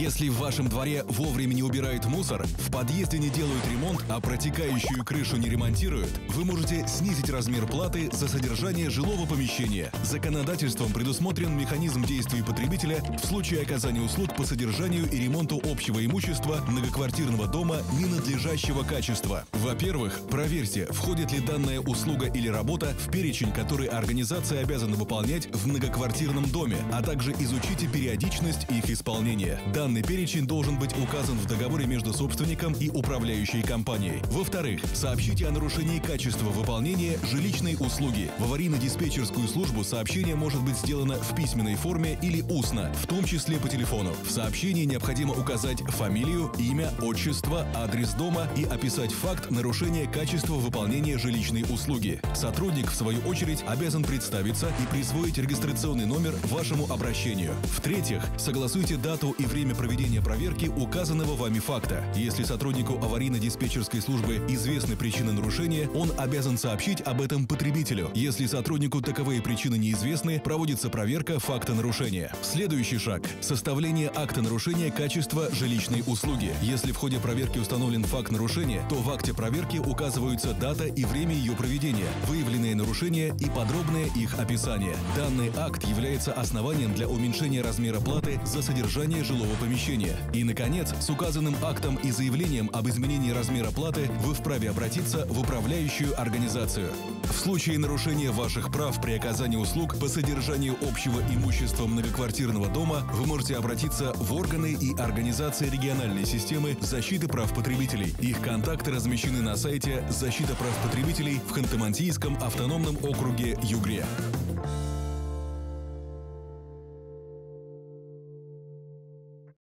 Если в вашем дворе вовремя не убирают мусор, в подъезде не делают ремонт, а протекающую крышу не ремонтируют, вы можете снизить размер платы за содержание жилого помещения. Законодательством предусмотрен механизм действий потребителя в случае оказания услуг по содержанию и ремонту общего имущества многоквартирного дома ненадлежащего качества. Во-первых, проверьте, входит ли данная услуга или работа в перечень, который организация обязана выполнять в многоквартирном доме, а также изучите периодичность их исполнения. Данный перечень должен быть указан в договоре между собственником и управляющей компанией. Во-вторых, сообщите о нарушении качества выполнения жилищной услуги. В аварийно-диспетчерскую службу сообщение может быть сделано в письменной форме или устно, в том числе по телефону. В сообщении необходимо указать фамилию, имя, отчество, адрес дома и описать факт нарушения качества выполнения жилищной услуги. Сотрудник, в свою очередь, обязан представиться и присвоить регистрационный номер вашему обращению. В-третьих, согласуйте дату и время проведения проверки указанного вами факта. Если сотруднику аварийно-диспетчерской службы известны причины нарушения, он обязан сообщить об этом потребителю. Если сотруднику таковые причины неизвестны, проводится проверка факта нарушения. Следующий шаг – составление акта нарушения качества жилищной услуги. Если в ходе проверки установлен факт нарушения, то в акте проверки указываются дата и время ее проведения, выявленные нарушения и подробное их описание. Данный акт является основанием для уменьшения размера платы за содержание жилого помещения. И, наконец, с указанным актом и заявлением об изменении размера платы вы вправе обратиться в управляющую организацию. В случае нарушения ваших прав при оказании услуг по содержанию общего имущества многоквартирного дома вы можете обратиться в органы и организации региональной системы защиты прав потребителей. Их контакты размещены на сайте «Защита прав потребителей» в Ханты-Мансийском автономном округе Югре.